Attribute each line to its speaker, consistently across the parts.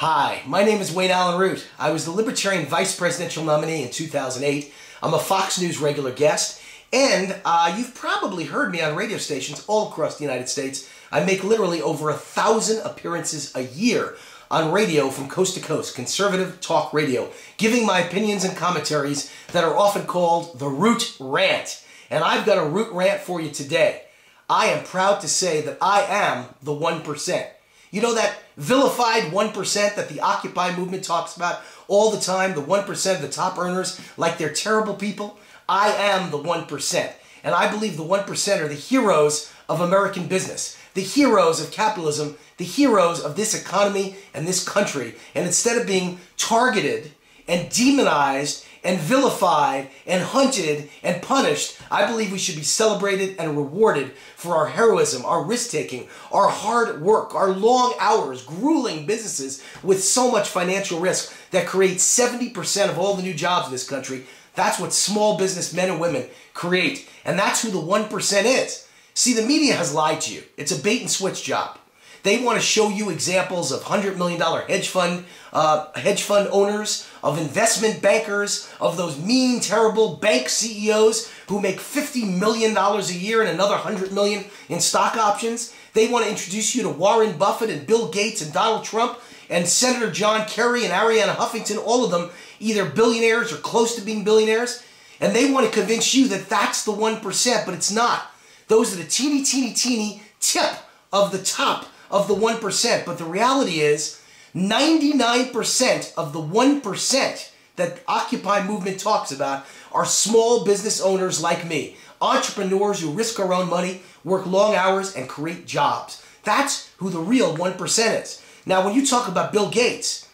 Speaker 1: Hi, my name is Wayne Allyn Root. I was the Libertarian vice presidential nominee in 2008. I'm a Fox News regular guest, and uh, you've probably heard me on radio stations all across the United States. I make literally over a thousand appearances a year on radio from coast to coast, conservative talk radio, giving my opinions and commentaries that are often called the Root Rant. And I've got a Root Rant for you today. I am proud to say that I am the 1%. You know that vilified 1% that the Occupy movement talks about all the time, the 1% of the top earners, like they're terrible people? I am the 1%. And I believe the 1% are the heroes of American business, the heroes of capitalism, the heroes of this economy and this country. And instead of being targeted and demonized and vilified and hunted and punished, I believe we should be celebrated and rewarded for our heroism, our risk taking, our hard work, our long hours, grueling businesses with so much financial risk that create 70% of all the new jobs in this country. That's what small business men and women create. And that's who the 1% is. See, the media has lied to you. It's a bait and switch job. They want to show you examples of $100 million hedge fund, uh, hedge fund owners, of investment bankers, of those mean, terrible bank CEOs who make $50 million a year and another 100 million in stock options. They want to introduce you to Warren Buffett and Bill Gates and Donald Trump and Senator John Kerry and Arianna Huffington, all of them either billionaires or close to being billionaires. And they want to convince you that that's the 1%, but it's not. Those are the teeny, teeny, teeny tip of the top of the 1%. But the reality is 99% of the 1% that Occupy movement talks about are small business owners like me, entrepreneurs who risk our own money, work long hours, and create jobs. That's who the real 1% is. Now, when you talk about Bill Gates,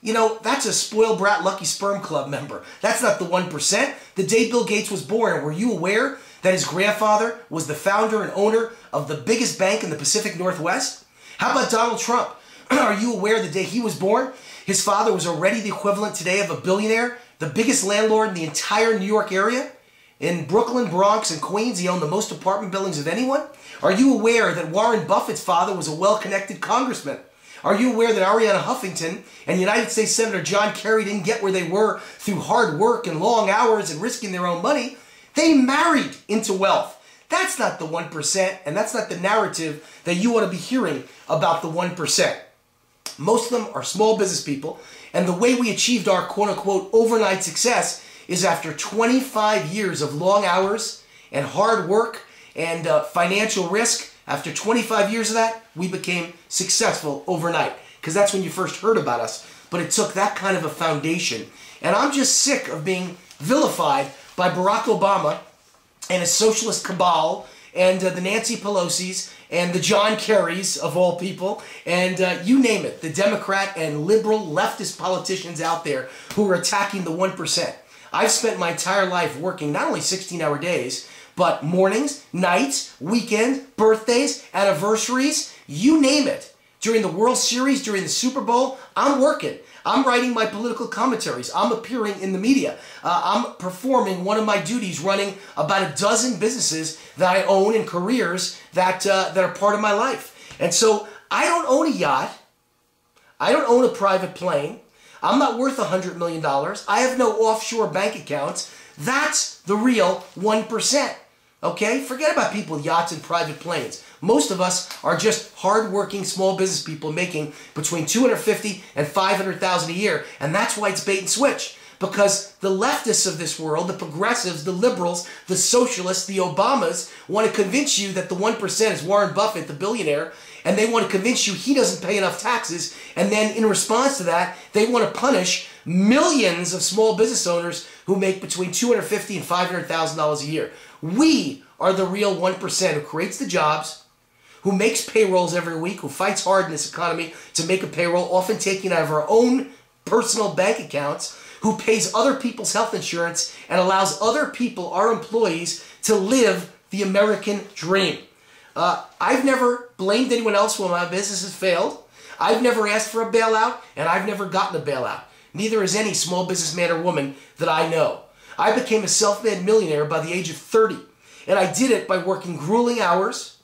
Speaker 1: you know, that's a spoiled brat lucky sperm club member. That's not the 1%. The day Bill Gates was born, were you aware that his grandfather was the founder and owner of the biggest bank in the Pacific Northwest? How about Donald Trump? Are you aware the day he was born, his father was already the equivalent today of a billionaire, the biggest landlord in the entire New York area? In Brooklyn, Bronx, and Queens, he owned the most apartment buildings of anyone? Are you aware that Warren Buffett's father was a well-connected congressman? Are you aware that Arianna Huffington and United States Senator John Kerry didn't get where they were through hard work and long hours and risking their own money? They married into wealth. That's not the 1%, and that's not the narrative that you want to be hearing about the 1%. Most of them are small business people, and the way we achieved our quote unquote overnight success is after 25 years of long hours and hard work and uh, financial risk. After 25 years of that, we became successful overnight because that's when you first heard about us. But it took that kind of a foundation. And I'm just sick of being vilified by Barack Obama and a socialist cabal and uh, the Nancy Pelosi's and the John Kerrys of all people, and uh, you name it, the Democrat and liberal leftist politicians out there who are attacking the 1%. I've spent my entire life working not only 16 hour days, but mornings, nights, weekends, birthdays, anniversaries, you name it. During the World Series, during the Super Bowl, I'm working. I'm writing my political commentaries. I'm appearing in the media. Uh, I'm performing one of my duties running about a dozen businesses that I own and careers that, uh, that are part of my life. And so I don't own a yacht. I don't own a private plane. I'm not worth $100 million. I have no offshore bank accounts. That's the real 1%. Okay? Forget about people yachts and private planes. Most of us are just hardworking small business people making between 250 and 500,000 a year, and that's why it's bait and switch. Because the leftists of this world, the progressives, the liberals, the socialists, the Obamas, want to convince you that the 1% is Warren Buffett, the billionaire, and they want to convince you he doesn't pay enough taxes. And then in response to that, they want to punish millions of small business owners who make between 250 and $500,000 a year. We are the real 1% who creates the jobs, who makes payrolls every week, who fights hard in this economy to make a payroll, often taking out of our own personal bank accounts, who pays other people's health insurance and allows other people, our employees, to live the American dream. Uh, I've never blamed anyone else when my business has failed. I've never asked for a bailout, and I've never gotten a bailout. Neither has any small businessman or woman that I know. I became a self-made millionaire by the age of 30, and I did it by working grueling hours,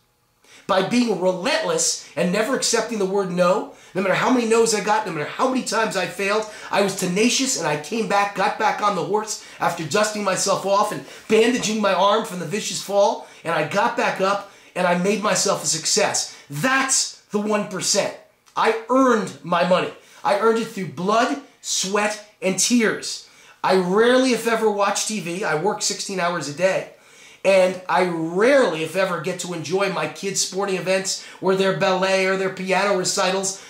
Speaker 1: by being relentless and never accepting the word no, No matter how many no's I got, no matter how many times I failed, I was tenacious and I came back, got back on the horse after dusting myself off and bandaging my arm from the vicious fall, and I got back up and I made myself a success. That's the 1%. I earned my money. I earned it through blood, sweat, and tears. I rarely, if ever, watch TV. I work 16 hours a day. And I rarely, if ever, get to enjoy my kids' sporting events or their ballet or their piano recitals.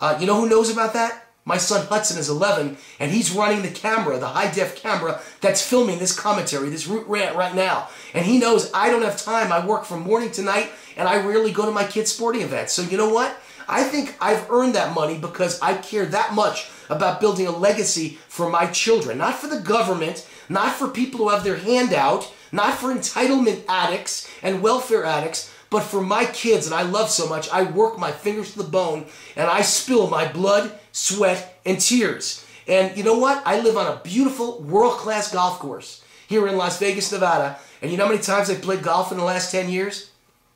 Speaker 1: Uh, you know who knows about that? My son Hudson is 11, and he's running the camera, the high def camera that's filming this commentary, this root rant right now. And he knows I don't have time. I work from morning to night, and I rarely go to my kids' sporting events. So you know what? I think I've earned that money because I care that much about building a legacy for my children, not for the government, not for people who have their hand out, not for entitlement addicts and welfare addicts, but for my kids and I love so much, I work my fingers to the bone and I spill my blood, sweat, and tears. And you know what? I live on a beautiful world-class golf course here in Las Vegas, Nevada. And you know how many times I've played golf in the last 10 years?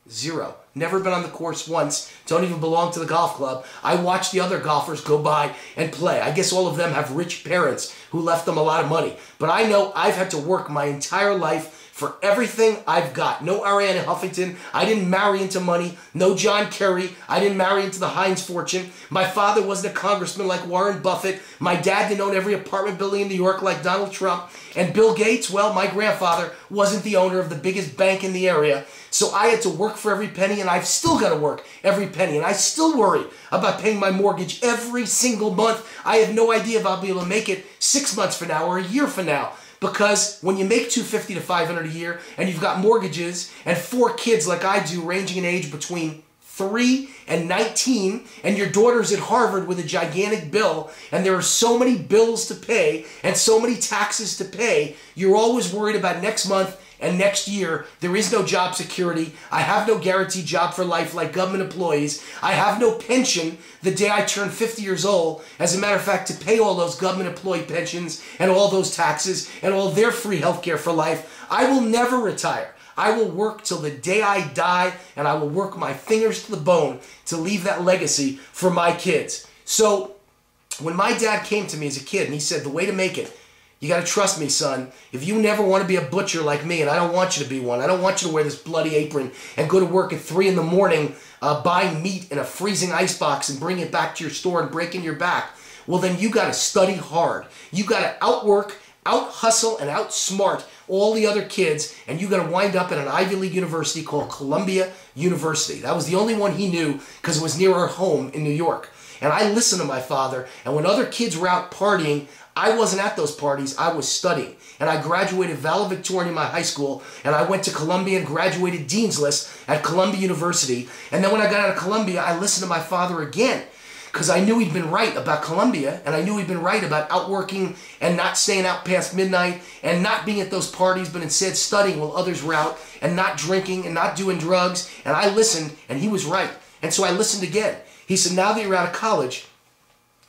Speaker 1: Zero. Never been on the course once. Don't even belong to the golf club. I watch the other golfers go by and play. I guess all of them have rich parents who left them a lot of money. But I know I've had to work my entire life for everything I've got. No Arianna Huffington. I didn't marry into money. No John Kerry. I didn't marry into the Heinz fortune. My father wasn't a congressman like Warren Buffett. My dad didn't own every apartment building in New York like Donald Trump. And Bill Gates, well, my grandfather wasn't the owner of the biggest bank in the area. So I had to work for every penny, and I've still got to work every penny. And I still worry about paying my mortgage every single month. I have no idea if I'll be able to make it six months from now or a year from now. Because when you make 250 to 500 a year and you've got mortgages and four kids like I do ranging in age between 3 and 19 and your daughter's at Harvard with a gigantic bill and there are so many bills to pay and so many taxes to pay, you're always worried about next month and next year there is no job security. I have no guaranteed job for life like government employees. I have no pension the day I turn 50 years old. As a matter of fact, to pay all those government employee pensions and all those taxes and all their free health care for life, I will never retire. I will work till the day I die and I will work my fingers to the bone to leave that legacy for my kids. So when my dad came to me as a kid and he said, the way to make it you got to trust me, son. If you never want to be a butcher like me, and I don't want you to be one, I don't want you to wear this bloody apron and go to work at 3 in the morning uh, buying meat in a freezing icebox and bring it back to your store and breaking your back. Well, then you got to study hard. You got to outwork, out hustle, and outsmart all the other kids, and you got to wind up at an Ivy League university called Columbia University. That was the only one he knew because it was near our home in New York. And I listened to my father, and when other kids were out partying, I wasn't at those parties. I was studying. And I graduated valedictorian in my high school. And I went to Columbia and graduated Dean's List at Columbia University. And then when I got out of Columbia, I listened to my father again. Because I knew he'd been right about Columbia. And I knew he'd been right about outworking and not staying out past midnight. And not being at those parties, but instead studying while others were out. And not drinking and not doing drugs. And I listened, and he was right. And so I listened again. He said, now that you're out of college,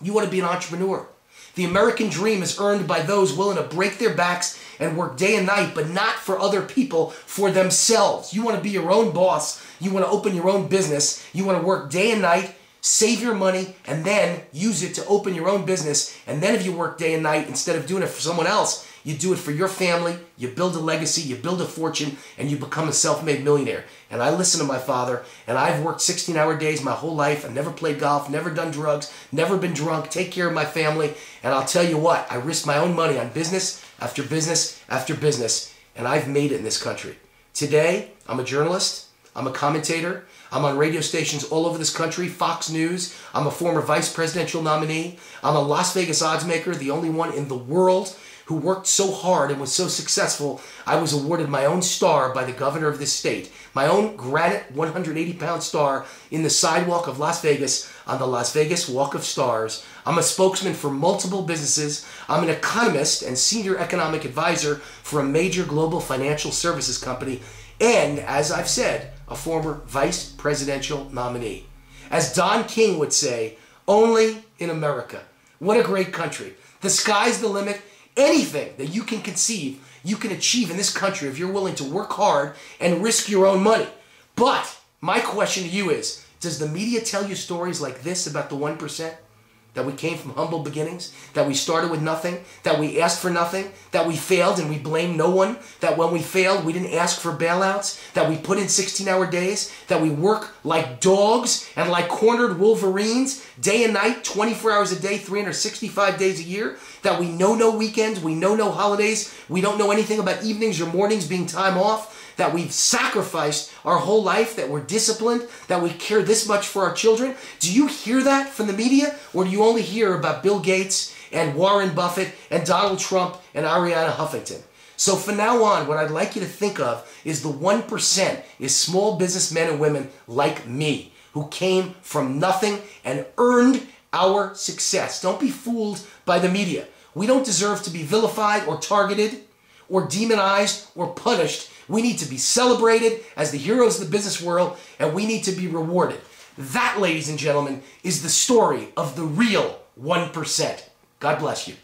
Speaker 1: you want to be an entrepreneur. The American dream is earned by those willing to break their backs and work day and night, but not for other people, for themselves. You want to be your own boss. You want to open your own business. You want to work day and night, save your money, and then use it to open your own business. And then if you work day and night, instead of doing it for someone else, you do it for your family, you build a legacy, you build a fortune, and you become a self made millionaire. And I listen to my father, and I've worked 16 hour days my whole life. I've never played golf, never done drugs, never been drunk, take care of my family. And I'll tell you what, I risked my own money on business after business after business, and I've made it in this country. Today, I'm a journalist, I'm a commentator, I'm on radio stations all over this country, Fox News. I'm a former vice presidential nominee. I'm a Las Vegas odds maker, the only one in the world who worked so hard and was so successful, I was awarded my own star by the governor of this state, my own granite 180 pound star in the sidewalk of Las Vegas on the Las Vegas Walk of Stars. I'm a spokesman for multiple businesses. I'm an economist and senior economic advisor for a major global financial services company. And, as I've said, a former vice presidential nominee. As Don King would say, only in America. What a great country. The sky's the limit anything that you can conceive, you can achieve in this country if you're willing to work hard and risk your own money. But my question to you is Does the media tell you stories like this about the 1%? That we came from humble beginnings, that we started with nothing, that we asked for nothing, that we failed and we blame no one, that when we failed we didn't ask for bailouts, that we put in 16 hour days, that we work like dogs and like cornered wolverines day and night, 24 hours a day, 365 days a year, that we know no weekends, we know no holidays, we don't know anything about evenings or mornings being time off, that we've sacrificed our whole life, that we're disciplined, that we care this much for our children. Do you hear that from the media? Or do you only hear about Bill Gates and Warren Buffett and Donald Trump and Arianna Huffington? So from now on, what I'd like you to think of is the 1% is small businessmen and women like me who came from nothing and earned our success. Don't be fooled by the media. We don't deserve to be vilified or targeted or demonized or punished we need to be celebrated as the heroes of the business world, and we need to be rewarded. That, ladies and gentlemen, is the story of the real 1%. God bless you.